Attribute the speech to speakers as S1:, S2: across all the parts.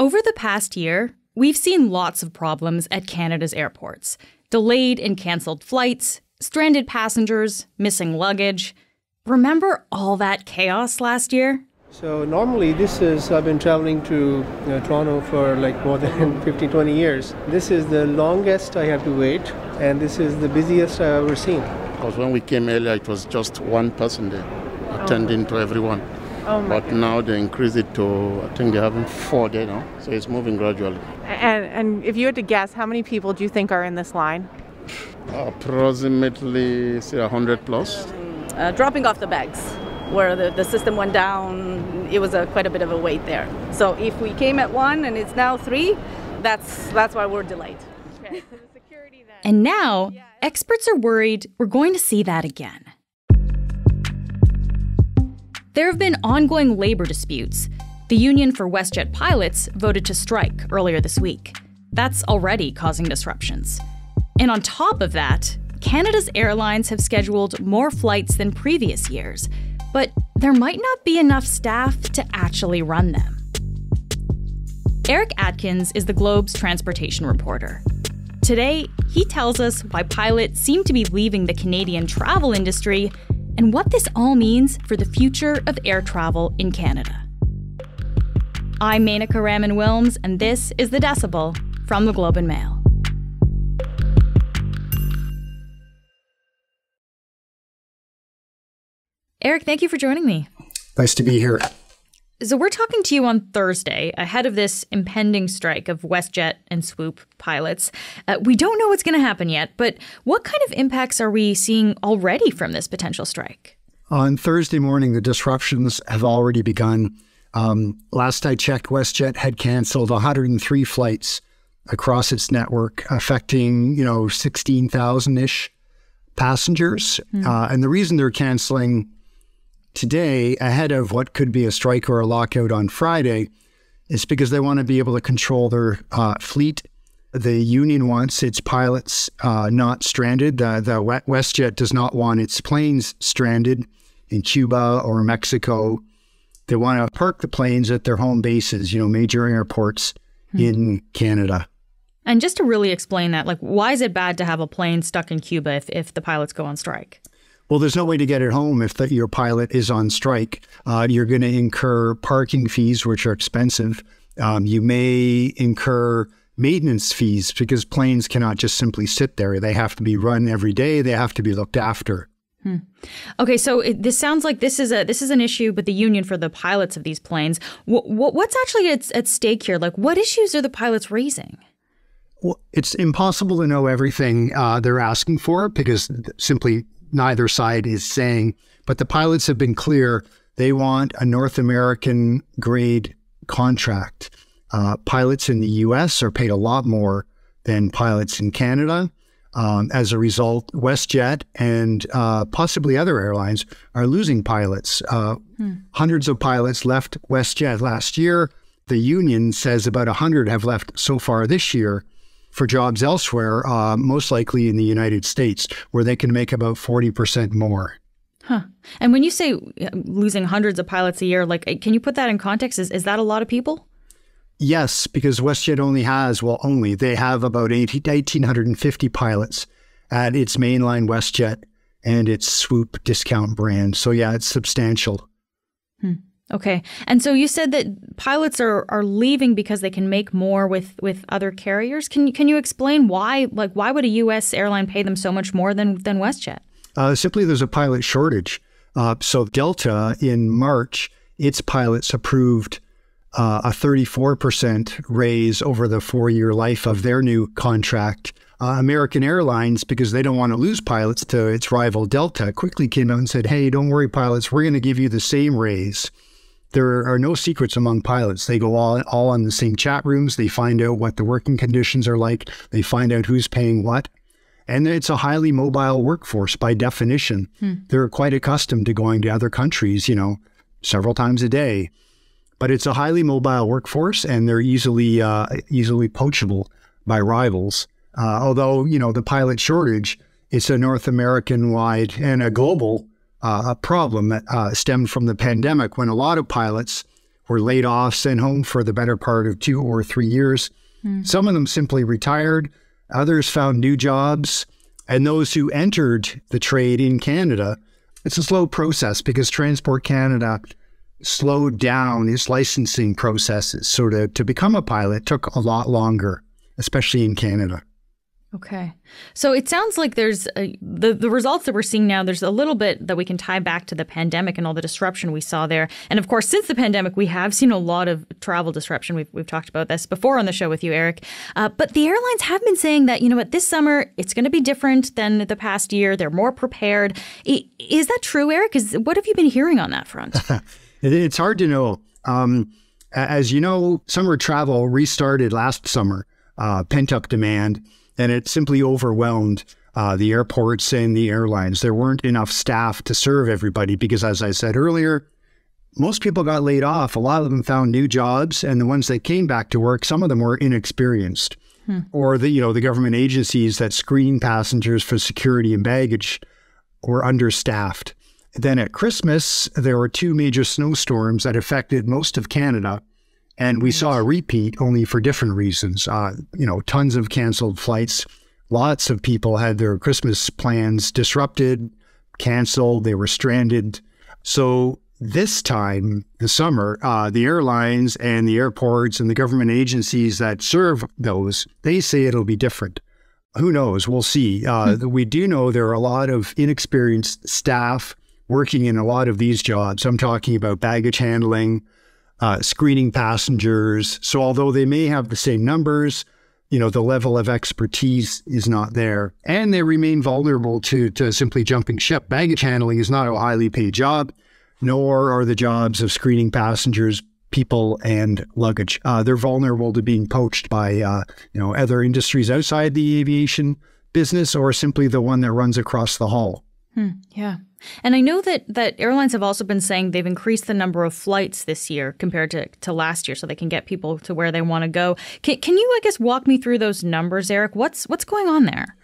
S1: Over the past year, we've seen lots of problems at Canada's airports delayed and canceled flights, stranded passengers, missing luggage. Remember all that chaos last year?
S2: So normally this is I've been traveling to uh, Toronto for like more than 15 20 years. This is the longest I have to wait and this is the busiest I've ever seen.
S3: Because when we came earlier it was just one person there attending to everyone.
S4: Oh my
S3: But now they increase it to I think they're having four there now. So it's moving gradually.
S4: And and if you had to guess, how many people do you think are in this line?
S3: Approximately say hundred plus.
S5: uh, dropping off the bags where the, the system went down it was a, quite a bit of a wait there so if we came at one and it's now three that's that's why we're delayed
S4: Okay, so the security then.
S1: And now, experts are worried we're going to see that again. There have been ongoing labor disputes. The Union for WestJet pilots voted to strike earlier this week. That's already causing disruptions. And on top of that, Canada's airlines have scheduled more flights than previous years, but there might not be enough staff to actually run them. Eric Atkins is the Globe's transportation reporter. Today, he tells us why pilots seem to be leaving the Canadian travel industry and what this all means for the future of air travel in Canada. I'm Menaka Raman Wilms, and this is The Decibel from the Globe and Mail. Eric, thank you for joining me.
S6: Nice to be here.
S1: So, we're talking to you on Thursday ahead of this impending strike of WestJet and Swoop pilots. Uh, we don't know what's going to happen yet, but what kind of impacts are we seeing already from this potential strike?
S6: On Thursday morning, the disruptions have already begun. Um, last I checked, WestJet had canceled 103 flights across its network, affecting you know 16,000 ish passengers. Uh, and the reason they're canceling today, ahead of what could be a strike or a lockout on Friday, is because they want to be able to control their uh, fleet. The union wants its pilots uh, not stranded. The, the We- WestJet does not want its planes stranded in Cuba or Mexico. They want to park the planes at their home bases, you know, major airports in Canada.
S1: And just to really explain that, like, why is it bad to have a plane stuck in Cuba if, if the pilots go on strike?
S6: Well, there's no way to get it home if the, your pilot is on strike. Uh, you're going to incur parking fees, which are expensive. Um, you may incur maintenance fees because planes cannot just simply sit there. They have to be run every day. They have to be looked after.
S1: Okay, so it, this sounds like this is a this is an issue with the union for the pilots of these planes. What, what what's actually at, at stake here? Like, what issues are the pilots raising?
S6: Well, it's impossible to know everything uh, they're asking for because simply neither side is saying. But the pilots have been clear they want a North American grade contract. Uh, pilots in the U.S. are paid a lot more than pilots in Canada. Um, as a result, WestJet and uh, possibly other airlines are losing pilots. Uh, Hundreds of pilots left WestJet last year. The union says about 100 have left so far this year for jobs elsewhere, uh, most likely in the United States, where they can make about 40% more.
S1: Huh. And when you say uh, losing hundreds of pilots a year, like, uh, can you put that in context? Is is that a lot of people?
S6: Yes, because WestJet only has, well, only, they have about 80, 1,850 pilots at its mainline WestJet and its Swoop discount brand. So, yeah, it's substantial.
S1: Okay. And so you said that pilots are, are leaving because they can make more with, with other carriers. Can you can you explain why? Like, why would a U.S. airline pay them so much more than than WestJet?
S6: Uh, simply, there's a pilot shortage. Uh, so, Delta in March, its pilots approved uh, a 34% raise over the four year life of their new contract. Uh, American Airlines, because they don't want to lose pilots to its rival Delta, quickly came out and said, Hey, don't worry, pilots, we're going to give you the same raise. There are no secrets among pilots. They go all, all on the same chat rooms. They find out what the working conditions are like. They find out who's paying what. And it's a highly mobile workforce by definition. They're quite accustomed to going to other countries, you know, several times a day. But it's a highly mobile workforce, and they're easily uh, easily poachable by rivals. Uh, although you know the pilot shortage, it's a North American wide and a global uh, problem that uh, stemmed from the pandemic when a lot of pilots were laid off, sent home for the better part of two or three years. Some of them simply retired, others found new jobs. And those who entered the trade in Canada, it's a slow process because Transport Canada slowed down its licensing processes. So to, to become a pilot took a lot longer, especially in Canada.
S1: Okay. So it sounds like there's a, the the results that we're seeing now. There's a little bit that we can tie back to the pandemic and all the disruption we saw there. And of course, since the pandemic, we have seen a lot of travel disruption. We've we've talked about this before on the show with you, Eric. Uh, but the airlines have been saying that you know what, this summer it's going to be different than the past year. They're more prepared. Is that true, Eric? Is what have you been hearing on that front?
S6: It's hard to know. Um, as you know, summer travel restarted last summer, uh, pent up demand, and it simply overwhelmed uh, the airports and the airlines. There weren't enough staff to serve everybody because, as I said earlier, most people got laid off. A lot of them found new jobs, and the ones that came back to work, some of them were inexperienced, or the you know the government agencies that screen passengers for security and baggage were understaffed. Then at Christmas, there were two major snowstorms that affected most of Canada, and we saw a repeat only for different reasons. Uh, you know, tons of canceled flights. Lots of people had their Christmas plans disrupted, canceled. They were stranded. So this time, the summer, uh, the airlines and the airports and the government agencies that serve those, they say it'll be different. Who knows? We'll see. Uh, We do know there are a lot of inexperienced staff working in a lot of these jobs. I'm talking about baggage handling, uh, screening passengers. So although they may have the same numbers, you know, the level of expertise is not there. And they remain vulnerable to, to simply jumping ship. Baggage handling is not a highly paid job, nor are the jobs of screening passengers, people, and luggage. Uh, they're vulnerable to being poached by, uh, you know, other industries outside the aviation business or simply the one that runs across the hall.
S1: Yeah. And I know that that airlines have also been saying they've increased the number of flights this year compared to, to last year so they can get people to where they want to go. Can, can you I guess walk me through those numbers, Eric? What's what's going on there?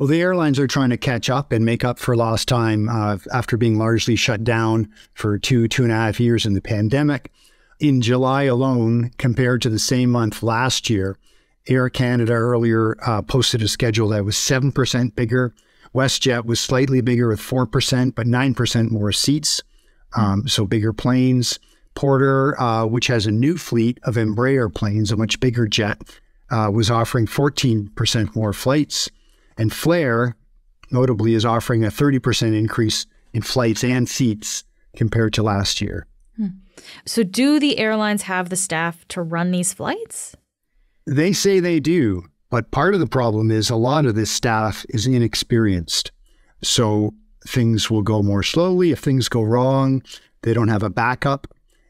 S6: Well, the airlines are trying to catch up and make up for lost time uh, after being largely shut down for two, two and a half years in the pandemic. In July alone, compared to the same month last year, Air Canada earlier uh, posted a schedule that was 7% bigger. WestJet was slightly bigger with 4%, but 9% more seats, um, so bigger planes. Porter, uh, which has a new fleet of Embraer planes, a much bigger jet, uh, was offering 14% more flights. And Flair, notably, is offering a 30% increase in flights and seats compared to last year.
S1: So do the airlines have the staff to run these flights?
S6: They say they do, but part of the problem is a lot of this staff is inexperienced. So things will go more slowly. If things go wrong, they don't have a backup.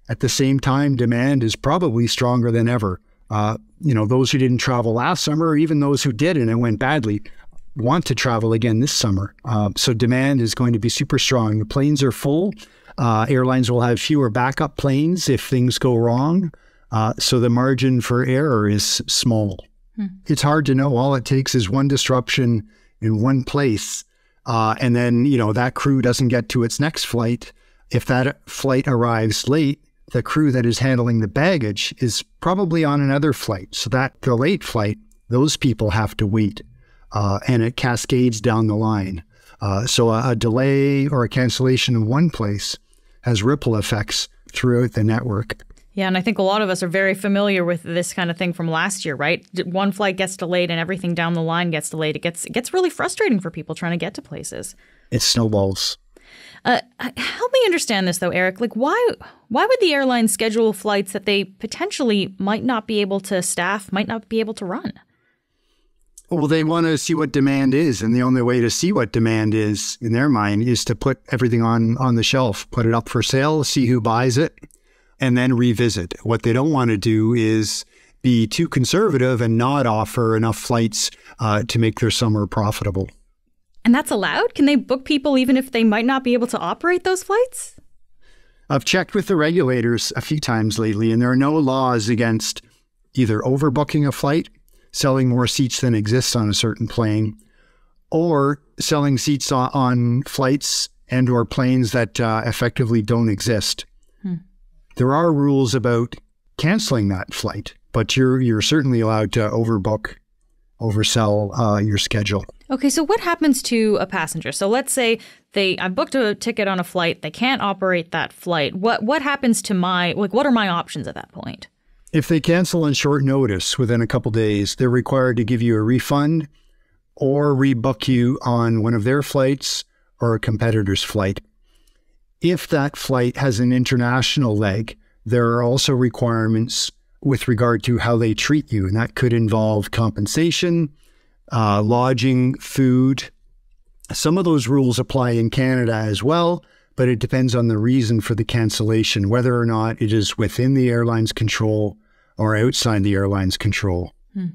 S6: At the same time, demand is probably stronger than ever. Uh, you know, those who didn't travel last summer, or even those who did and it went badly, want to travel again this summer. Uh, so demand is going to be super strong. The planes are full. Uh, airlines will have fewer backup planes if things go wrong. Uh, so the margin for error is small. It's hard to know. All it takes is one disruption in one place. Uh, and then, you know, that crew doesn't get to its next flight. If that flight arrives late, the crew that is handling the baggage is probably on another flight. So that the late flight, those people have to wait. Uh, and it cascades down the line. Uh, so a, a delay or a cancellation in one place has ripple effects throughout the network.
S1: Yeah, and I think a lot of us are very familiar with this kind of thing from last year, right? One flight gets delayed and everything down the line gets delayed. It gets it gets really frustrating for people trying to get to places.
S6: It snowballs.
S1: Uh, help me understand this though, Eric. Like, why why would the airline schedule flights that they potentially might not be able to staff, might not be able to run?
S6: Well, they want to see what demand is, and the only way to see what demand is in their mind is to put everything on on the shelf, put it up for sale, see who buys it, and then revisit. What they don't want to do is be too conservative and not offer enough flights uh, to make their summer profitable.
S1: And that's allowed? Can they book people even if they might not be able to operate those flights?
S6: I've checked with the regulators a few times lately, and there are no laws against either overbooking a flight, selling more seats than exists on a certain plane, or selling seats on, flights and or planes that uh, effectively don't exist. There are rules about canceling that flight, but you're you're certainly allowed to overbook, oversell uh, your schedule.
S1: Okay, so what happens to a passenger? So let's say they I booked a ticket on a flight, they can't operate that flight. What what happens to my like what are my options at that point?
S6: If they cancel on short notice within a couple days, they're required to give you a refund or rebook you on one of their flights or a competitor's flight. If that flight has an international leg, there are also requirements with regard to how they treat you, and that could involve compensation, uh, lodging, food. Some of those rules apply in Canada as well, but it depends on the reason for the cancellation, whether or not it is within the airline's control or outside the airline's control.
S1: Hmm.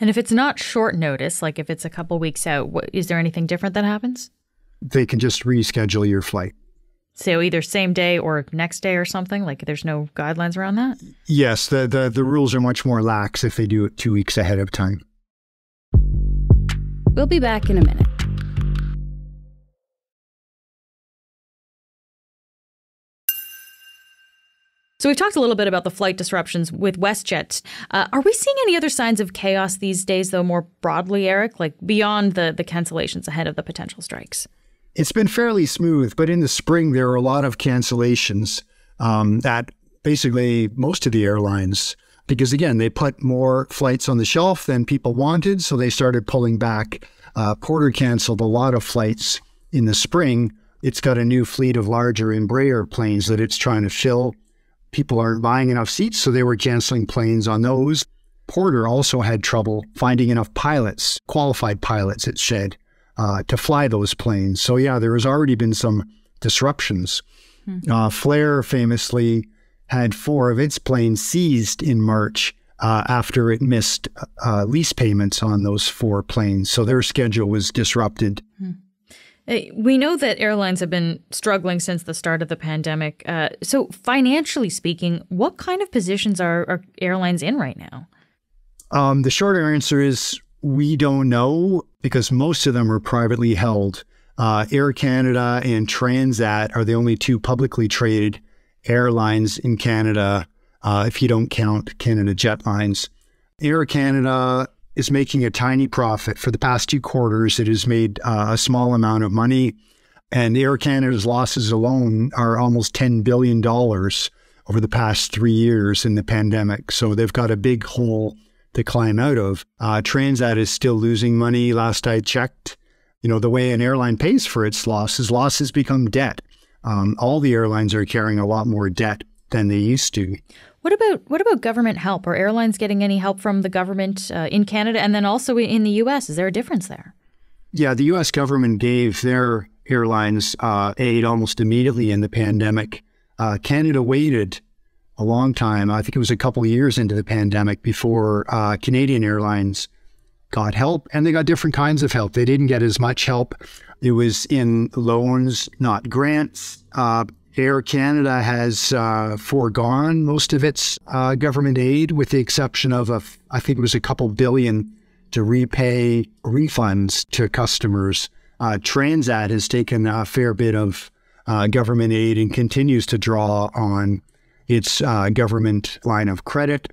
S1: And if it's not short notice, like if it's a couple weeks out, what, is there anything different that happens?
S6: They can just reschedule your flight.
S1: So either same day or next day or something. Like there's no guidelines around that.
S6: Yes, the the, the rules are much more lax if they do it two weeks ahead of time.
S7: We'll be back in a minute.
S1: So we've talked a little bit about the flight disruptions with WestJet. Uh, are we seeing any other signs of chaos these days, though, more broadly, Eric, like beyond the the cancellations ahead of the potential strikes?
S6: It's been fairly smooth, but in the spring there were a lot of cancellations um, at basically most of the airlines because again they put more flights on the shelf than people wanted, so they started pulling back. Uh, Porter canceled a lot of flights in the spring. It's got a new fleet of larger Embraer planes that it's trying to fill people aren't buying enough seats, so they were canceling planes on those. Porter also had trouble finding enough pilots, qualified pilots, it said, uh, to fly those planes. So, yeah, there has already been some disruptions. Mm-hmm. Uh, Flair famously had four of its planes seized in March uh, after it missed uh, lease payments on those four planes. So their schedule was disrupted. Mm-hmm.
S1: We know that airlines have been struggling since the start of the pandemic. Uh, so, financially speaking, what kind of positions are, are airlines in right now?
S6: Um, the shorter answer is we don't know because most of them are privately held. Uh, Air Canada and Transat are the only two publicly traded airlines in Canada, uh, if you don't count Canada Jetlines. Air Canada is making a tiny profit. For the past two quarters, it has made uh, a small amount of money. And Air Canada's losses alone are almost $10 billion over the past three years in the pandemic. So they've got a big hole to climb out of. Uh, Transat is still losing money. Last I checked, you know, the way an airline pays for its losses, losses become debt. Um, all the airlines are carrying a lot more debt than they used to.
S1: What about what about government help? Are airlines getting any help from the government uh, in Canada and then also in the U.S.? Is there a difference there?
S6: Yeah, the U.S. government gave their airlines uh, aid almost immediately in the pandemic. Uh, Canada waited a long time. I think it was a couple of years into the pandemic before uh, Canadian Airlines got help, and they got different kinds of help. They didn't get as much help. It was in loans, not grants. Uh, Air Canada has uh, foregone most of its uh, government aid, with the exception of, a, I think it was a couple billion to repay refunds to customers. Uh, Transat has taken a fair bit of uh, government aid and continues to draw on its uh, government line of credit.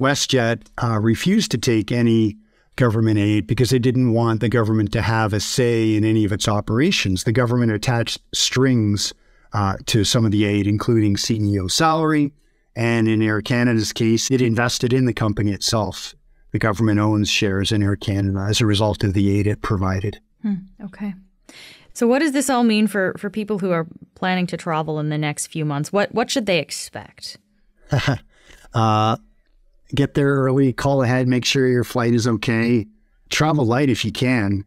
S6: WestJet uh, refused to take any government aid because they didn't want the government to have a say in any of its operations. The government attached strings uh, to some of the aid, including CEO salary. And in Air Canada's case, it invested in the company itself. The government owns shares in Air Canada as a result of the aid it provided.
S1: Hmm, okay. So, what does this all mean for, for people who are planning to travel in the next few months? What what should they expect?
S6: uh, get there early, call ahead, make sure your flight is okay. Travel light if you can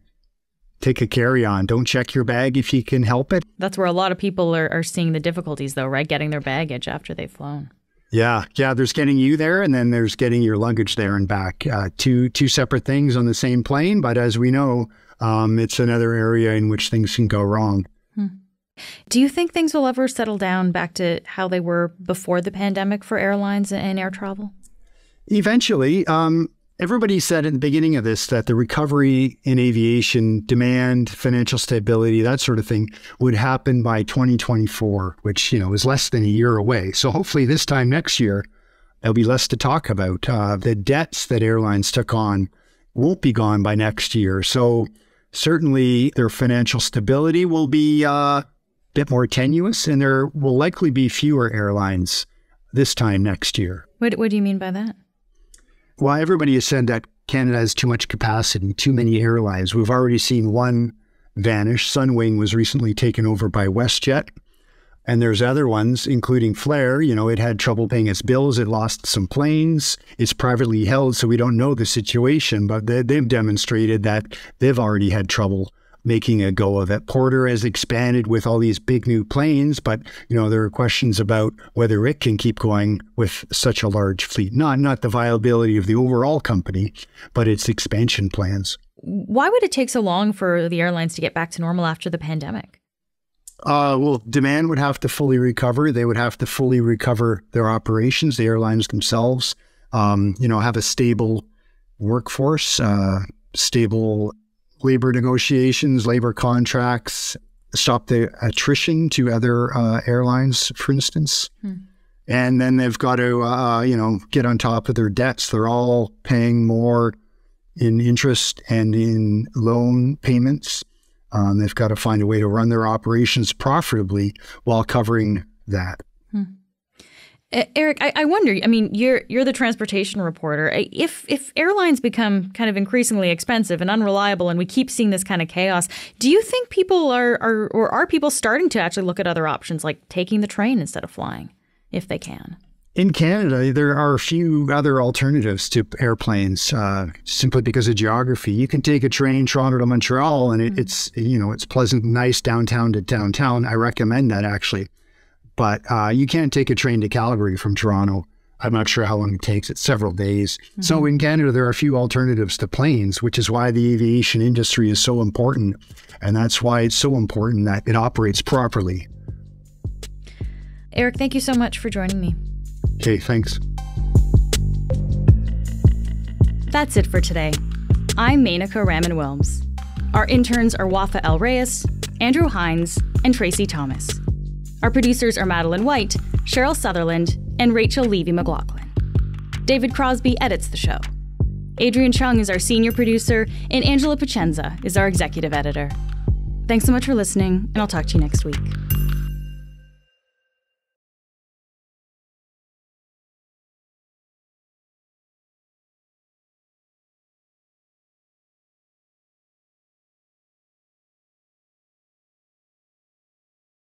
S6: take a carry on. Don't check your bag if you can help it.
S1: That's where a lot of people are, are seeing the difficulties, though, right? Getting their baggage after they've flown.
S6: Yeah, yeah. There's getting you there, and then there's getting your luggage there and back. Uh, two two separate things on the same plane, but as we know, um, it's another area in which things can go wrong. Hmm.
S1: Do you think things will ever settle down back to how they were before the pandemic for airlines and air travel?
S6: Eventually, um, Everybody said at the beginning of this that the recovery in aviation, demand, financial stability, that sort of thing would happen by 2024, which, you know, is less than a year away. So hopefully this time next year, there'll be less to talk about. Uh, the debts that airlines took on won't be gone by next year. So certainly their financial stability will be uh, a bit more tenuous, and there will likely be fewer airlines this time next year.
S1: What, what do you mean by that?
S6: Well, everybody has said that Canada has too much capacity, too many airlines. We've already seen one vanish. Sunwing was recently taken over by WestJet. And there's other ones, including Flair. You know, it had trouble paying its bills. It lost some planes. It's privately held, so we don't know the situation, but they, they've demonstrated that they've already had trouble making a go of it. Porter has expanded with all these big new planes, but you know there are questions about whether it can keep going with such a large fleet. Not not the viability of the overall company, but its expansion plans.
S1: Why would it take so long for the airlines to get back to normal after the pandemic?
S6: Uh, well, demand would have to fully recover. They would have to fully recover their operations, the airlines themselves. Um, you know, have a stable workforce, uh, stable labor negotiations, labor contracts, stop the attrition to other uh, airlines, for instance. Hmm. And then they've got to, uh, you know, get on top of their debts. They're all paying more in interest and in loan payments. Um, they've got to find a way to run their operations profitably while covering that. Hmm.
S1: Eric, I, I, wonder. I mean, you're you're the transportation reporter. If if airlines become kind of increasingly expensive and unreliable, and we keep seeing this kind of chaos, do you think people are are or are people starting to actually look at other options like taking the train instead of flying, if they can?
S6: In Canada, there are a few other alternatives to airplanes, uh, simply because of geography. You can take a train Toronto to Montreal, and it, mm-hmm. it's you know it's pleasant, nice downtown to downtown. I recommend that actually. But uh, you can't take a train to Calgary from Toronto. I'm not sure how long it takes. It's several days. Mm-hmm. So in Canada, there are a few alternatives to planes, which is why the aviation industry is so important. And that's why it's so important that it operates properly.
S1: Eric, thank you so much for joining me.
S6: Okay, thanks.
S1: That's it for today. I'm Menaka Raman Wilms. Our interns are Wafa El Reyes, Andrew Hines, and Tracy Thomas. Our producers are Madeline White, Cheryl Sutherland, and Rachel Levy McLaughlin. David Crosby edits the show. Adrian Chung is our senior producer, and Angela Pacienza is our executive editor. Thanks so much for listening, and I'll talk to you next week.